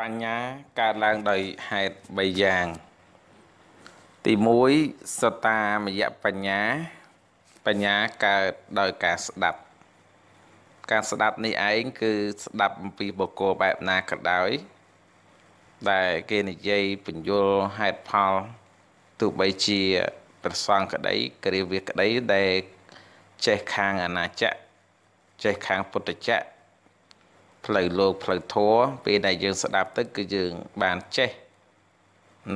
បញ្ញាកើតឡើងដោយហេតុ3យ៉ាង ទី1សតាមយបញ្ញា បញ្ញាកើតដោយការស្ដាប់ ការស្ដាប់នេះឯងគឺស្ដាប់អំពីបុគ្គលបែបណាក៏ដោយដែលគេនិយាយបញ្យលហេតុផលទោះបីជាប្រសងក្តីគ្រាវាក្តីដែលចេះខាងអនាចក្រចេះខាងពុទ្ធចក្រ ផ្លូវលោកផ្លូវធម៌ពេលដែលយើងស្ដាប់ទៅគឺយើងបានចេះ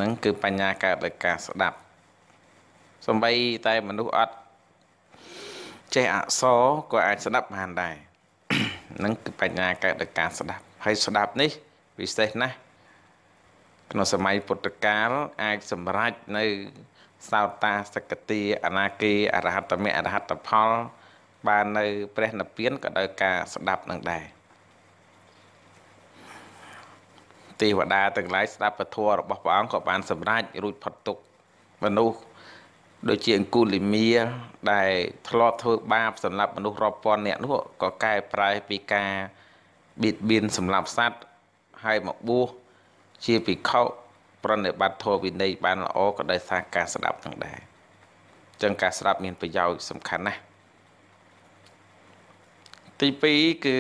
នឹងគឺបញ្ញាកើតដោយការស្ដាប់សំបីតែមនុស្សអត់ចេះអក្សរក៏អាចស្ដាប់បានដែរនឹងគឺបញ្ញាកើតដោយការស្ដាប់ហើយស្ដាប់នេះពិសេសណាស់ក្នុងសម័យពុទ្ធកាលអាចសម្រេចនៅសោតាសកតិអនាគីអរហត្តមៈអរហត្តផល បាននៅព្រះនិព្វានក៏ដោយការស្ដាប់នឹងដែរ ទេវតាទាំងឡាយស្ដាប់ពធរបស់ព្រះអង្គក៏បានសម្រេចរួចផុតទុក្ខមនុស្សដូចជាអង្គុលិមាដែលធ្លាប់ធ្វើបាបសម្រាប់មនុស្សរាប់ពាន់នាក់នោះក៏កែប្រែពីការបៀតបៀនសម្រាប់សត្វហើយមកបួសជាភិក្ខុប្រណិប័តធម៌វិន័យបានល្អក៏ដោយសារការស្ដាប់ទាំងដែរអញ្ចឹងការស្ដាប់មានប្រយោជន៍សំខាន់ណាស់ទី2គឺ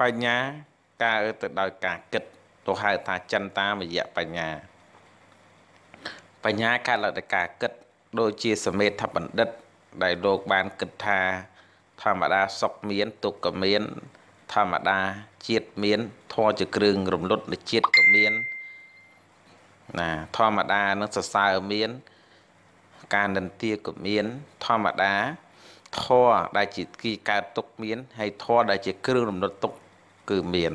បញ្ញា កើតទៅដោយការគិតទៅហៅថាចន្តាមយៈបញ្ញា បញ្ញាកើតឡើងដោយការគិត ដូចជាសមេធបណ្ឌិត ដែលលោកបានគិតថា ធម្មតាសុខមានទុក្ខក៏មាន ធម្មតាជាតិមានធម៌ជាគ្រឿងរំលត់នៃជាតិក៏មានណាធម្មតានឹងសរសើរមាន ការនិន្ទាក៏មាន ធម្មតាធម៌ដែលជាគីកើតទុកមានហើយធម៌ដែលជាគ្រឿងរំលត់ទុក គឺមាន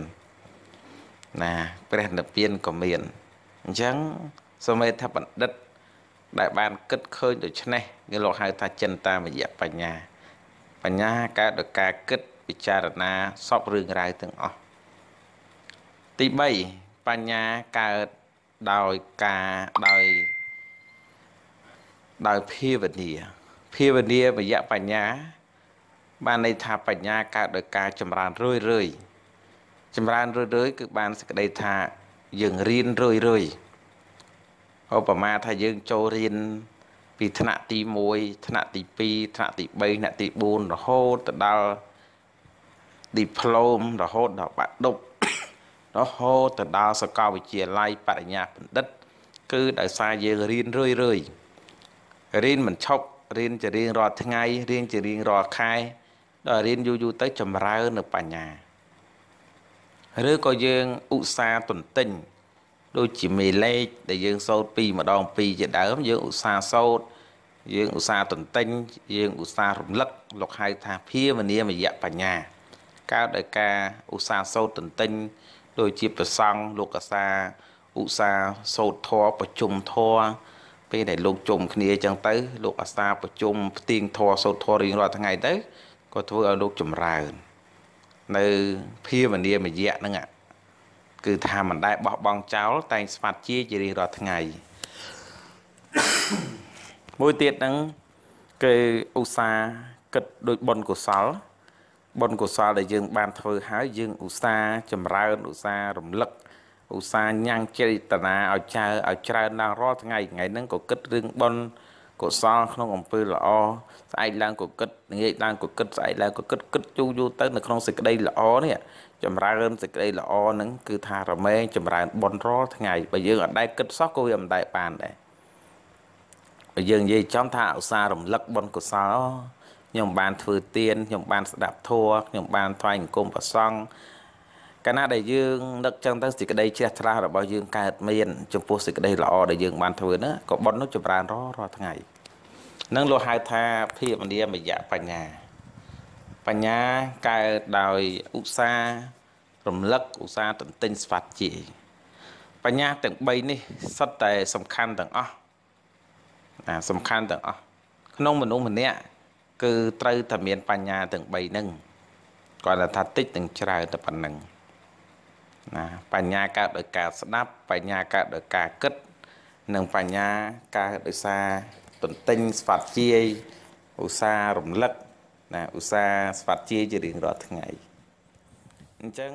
ណាព្រះនិព្វានក៏មានអញ្ចឹងសមេធបណ្ឌិត ដែលបានគិតឃើញដូច្នេះគេលោកហៅថាចិន្តាមយៈបញ្ញា បញ្ញាកើតដោយការគិតពិចារណាសពរឿងរ៉ាវទាំងអស់ទី3បញ្ញាកើតដោយការដោយដោយភាវនាភាវនាមយៈបញ្ញា បានន័យថាបញ្ញាកើតដោយការចម្រើនរឿយរឿយ ចម្រើនរឿយរឿយគឺបានសេចក្តីថាយើងរៀនរឿយរឿយឧបមាថាយើងចូលរៀនពីថ្នាក់ទី1ថ្នាក់ទី2ថ្នាក់ទី3ថ្នាក់ទី4រហូតទៅដល់ឌីប្លូមរហូតដល់បាក់ឌុបរហូតទៅដល់សាកលវិទ្យាល័យបរិញ្ញាបណ្ឌិត គឺដោយសារយើងរៀនរឿយរឿយរៀនមិនឈប់រៀនជារៀងរាល់ថ្ងៃរៀនជារៀងរាល់ខែដល់រៀនយូរយូរទៅចម្រើននៅបញ្ញា ឬក៏យើងឧស្សាហ៍ទន្ទិញដូចជាមេលេខដែលយើងសូត្រពីម្ដងពីរជាដើមយើងឧស្សាហ៍សូត្រយើងឧស្សាហ៍ទន្ទិញយើងឧស្សាហ៍រំលឹកលោកហៅថាភាវនាមយៈបញ្ញាកើតដោយការឧស្សាហ៍សូត្រទន្ទិញដូចជាប្រសង់លោកកសាឧស្សាហ៍សូត្រធរប្រជុំធរពេលដែលលោកជុំគ្នាអញ្ចឹងទៅ លោកអាសាប្រជុំផ្ទៀងធរសូត្រធររៀងរាល់ថ្ងៃទៅក៏ធ្វើឲ្យលោកចម្រើន នៅភាវនាមយៈហ្នឹងគឺថាមិនដែលបោះបង់ចោលតែងស្វាត់ជាជារៀងរាល់ថ្ងៃមួយទៀតហ្នឹងគឺឧស្សាហ៍គិតដោយបុណ្យកុសលបុណ្យកុសលដែលយើងបានធ្វើហើយយើងឧស្សាហ៍ចម្រើនឧស្សាហ៍រំលឹកឧស្សាហ៍ញ៉ាំងចេតនាឲ្យចៅឲ្យច្រើនឡើងរាល់ថ្ងៃថ្ងៃហ្នឹងក៏គិតរឿងបុណ្យ កុសលក្នុងអំពើល្អស្អែកឡើងក៏គិតងាយឡើងក៏គិតស្អែកឡើងក៏គិតគិតយូរយូរទៅនៅក្នុងសេចក្តីល្អនេះចម្រើនសេចក្តីល្អហ្នឹងគឺថារមែងចម្រើនបុណ្យរាល់ថ្ងៃបើយើងអត់ដែលគិតសោះក៏វាមិនដែលបានដែរបើយើងនិយាយចំថាឧស្សាហ៍រំលឹកបុណ្យកុសលខ្ញុំបានធ្វើទានខ្ញុំបានស្ដាប់ធម៌ខ្ញុំបានថ្វាយអង្គមប្រសង់ កាលណាដែលយើងនឹកចឹងទៅសេចក្តីជ្រះថ្លារបស់យើងកើតមានចំពោះសេចក្តីល្អដែលយើងបានធ្វើនោះក៏បុណ្យនោះចម្រើនរាល់រាល់ថ្ងៃនឹងលោកហៅថាភាវនាមយៈបញ្ញា បញ្ញាកើតដោយឧស្សាហ៍រំលឹកឧស្សាហ៍ទន្ទិញស្វាត់ជាបញ្ញាទាំង3នេះសុទ្ធតែសំខាន់ទាំងអស់ណាសំខាន់ទាំងអស់ក្នុងមនុស្សម្នាក់គឺត្រូវតែមានបញ្ញាទាំង3ហ្នឹងគាត់ថាតិចនិងច្រើនតែប៉ុណ្្នឹង ណាបញ្ញាកើតដោយការស្ដាប់បញ្ញាកើតដោយការគិត និងបញ្ញាកើតដោយសារទន្ទិញស្វាត់ជាយឧស្សាហ៍រំលឹកណាឧស្សាហ៍ស្វាត់ជាយជារៀងរាល់ថ្ងៃអញ្ចឹង